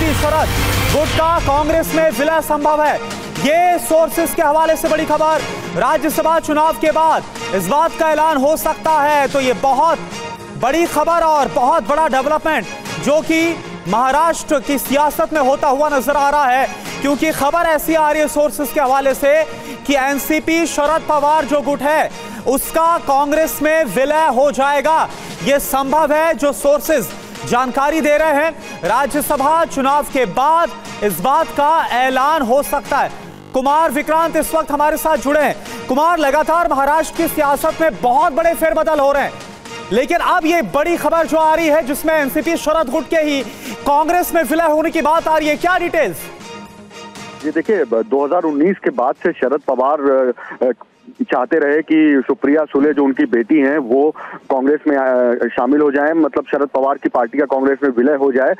NCP शरद गुट का कांग्रेस में विलय संभव है। ये सोर्सेस के हवाले से बड़ी खबर। राज्यसभा चुनाव के बाद इस बात का ऐलान हो सकता है तो ये बहुत बड़ी खबर और बहुत बड़ा डेवलपमेंट जो कि महाराष्ट्र की सियासत में होता हुआ नज़र आ रहा है, क्योंकि खबर ऐसी आ रही है सोर्सेस के हवाले से कि एनसीपी शरद पवार जो गुट है, उसका कांग्रेस में विलय हो जाएगा। यह संभव है जो सोर्सेस जानकारी दे रहे हैं। राज्यसभा चुनाव के बाद इस बात का ऐलान हो सकता है। कुमार विक्रांत इस वक्त हमारे साथ जुड़े हैं। कुमार, लगातार महाराष्ट्र की सियासत में बहुत बड़े फेरबदल हो रहे हैं। लेकिन अब ये बड़ी खबर जो आ रही है, जिसमें एनसीपी शरद गुट के ही कांग्रेस में विलय होने की बात आ रही है, क्या डिटेल्स ये देखिए 2019 के बाद से शरद पवार चाहते रहे कि सुप्रिया सुले जो उनकी बेटी हैं, वो कांग्रेस में शामिल हो जाएँ। मतलब शरद पवार की पार्टी का कांग्रेस में विलय हो जाए।